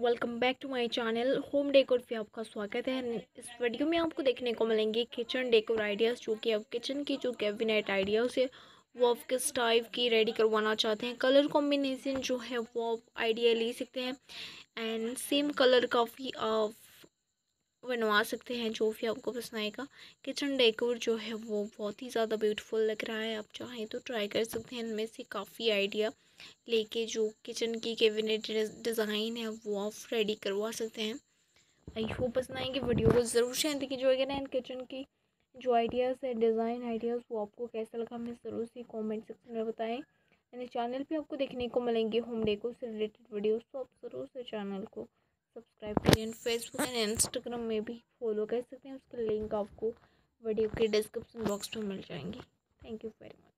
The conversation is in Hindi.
Welcome back to my channel home decor पे आपका स्वागत है। इस वीडियो में आपको देखने को मिलेंगे किचन डेकोर आइडियाज़ जो कि आप किचन की जो कैबिनेट आइडियाज़ है, वो आप किस टाइप की रेडी करवाना चाहते हैं। कलर कॉम्बिनेशन जो है, वो आप आइडिया ले सकते हैं। एंड सेम कलर का भी आप बनवा सकते हैं जो भी आपको पसंद आएगा। किचन डेकोर जो है वो बहुत ही ज़्यादा ब्यूटीफुल लग रहा है। आप चाहें तो ट्राई कर सकते हैं। इनमें से काफ़ी आइडिया लेके जो किचन की कैबिनेट डिज़ाइन है वो आप रेडी करवा सकते हैं। आई होप पसंद आएँगे। वीडियो को ज़रूर शेयर जो एंड किचन की जो आइडियाज़ है डिज़ाइन आइडियाज़ वो आपको कैसा लगा, हमें ज़रूर से कमेंट सेक्शन में बताएँ। यानी चैनल पे आपको देखने को मिलेंगे होम डेकोर से रिलेटेड वीडियोस तो आप ज़रूर से चैनल को सब्सक्राइब करें एंड फेसबुक एंड इंस्टाग्राम में भी फॉलो कर सकते हैं। उसके लिंक आपको वीडियो के डिस्क्रिप्शन बॉक्स में मिल जाएँगे। Thank you very much